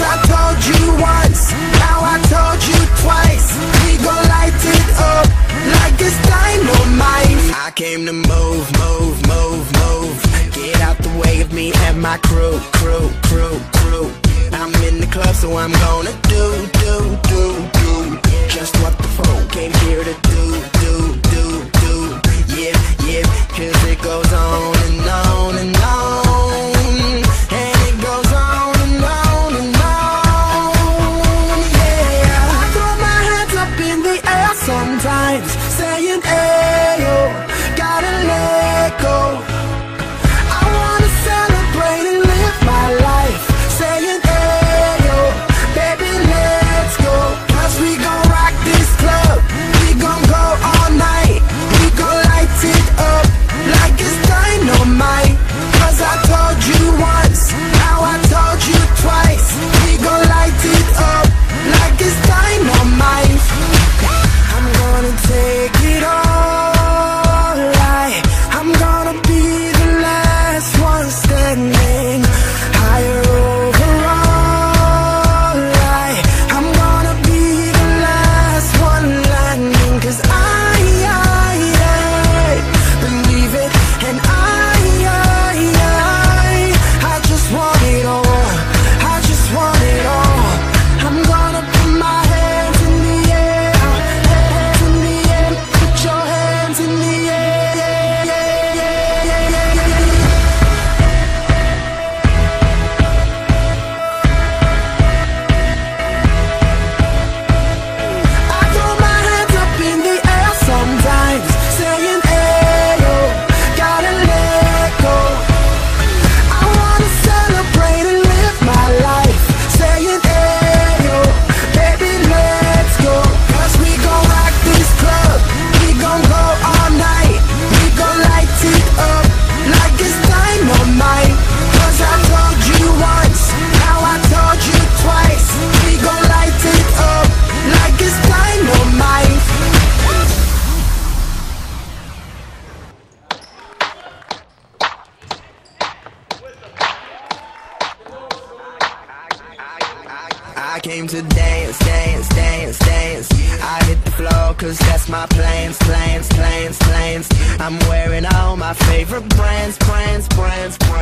I told you once, now I told you twice. We gon' light it up like it's dynamite. I came to move, move, move, move. Get out the way of me and my crew, crew, crew, crew. I'm in the club so I'm gonna do, do, do, do. Just what the pro came here to do I came to dance, dance, dance, dance. I hit the floor cause that's my plans, plans, plans, plans. I'm wearing all my favorite brands, brands, brands, brands